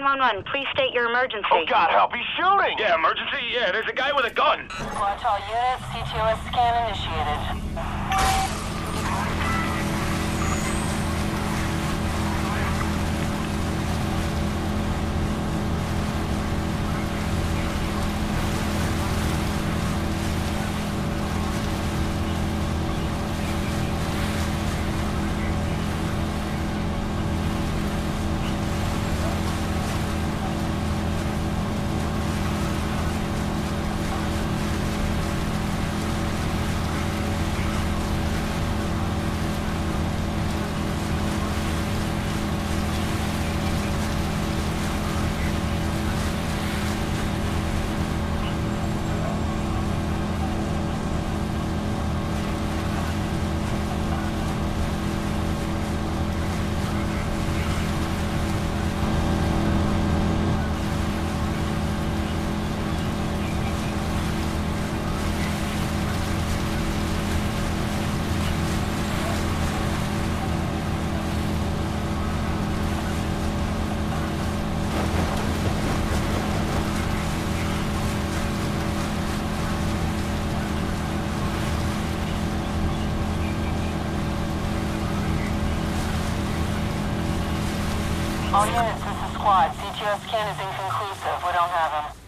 911. Please state your emergency. Oh, God, help. He's shooting. Yeah, emergency? Yeah, there's a guy with a gun. Watch all units. CTOS scan initiated. All units, this uh, is squad. CTOS scan is inconclusive. We don't have him.